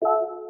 you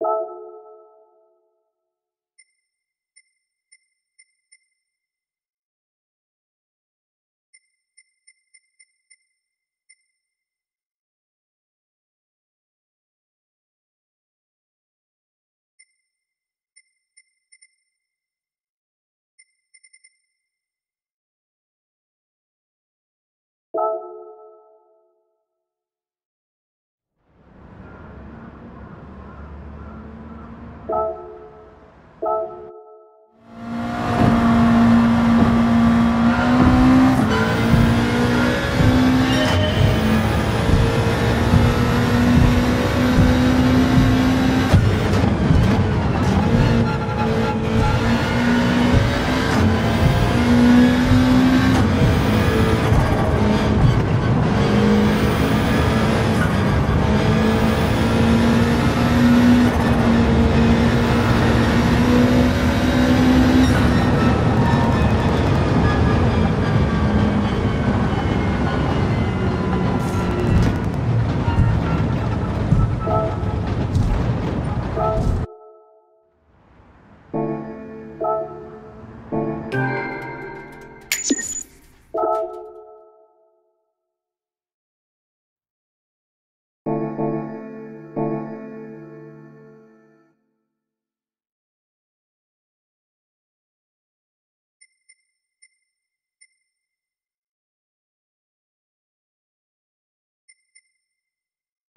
You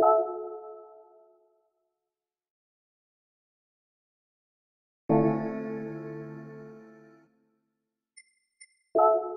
Thank you.